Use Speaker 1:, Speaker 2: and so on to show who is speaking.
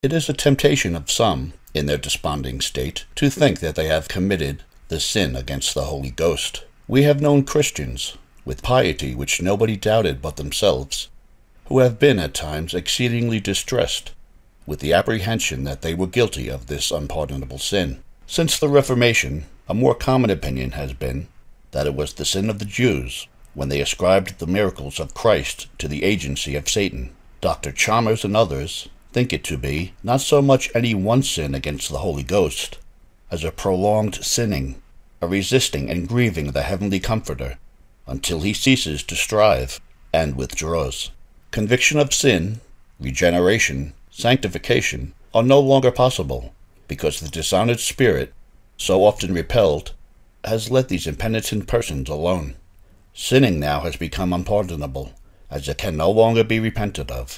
Speaker 1: It is a temptation of some, in their desponding state, to think that they have committed the sin against the Holy Ghost. We have known Christians, with piety which nobody doubted but themselves, who have been at times exceedingly distressed with the apprehension that they were guilty of this unpardonable sin. Since the Reformation, a more common opinion has been that it was the sin of the Jews when they ascribed the miracles of Christ to the agency of Satan. Dr. Chalmers and others think it to be not so much any one sin against the Holy Ghost as a prolonged sinning, a resisting and grieving the heavenly Comforter until he ceases to strive and withdraws. Conviction of sin, regeneration, sanctification are no longer possible because the dishonored spirit, so often repelled, has let these impenitent persons alone. Sinning now has become unpardonable, as it can no longer be repented of.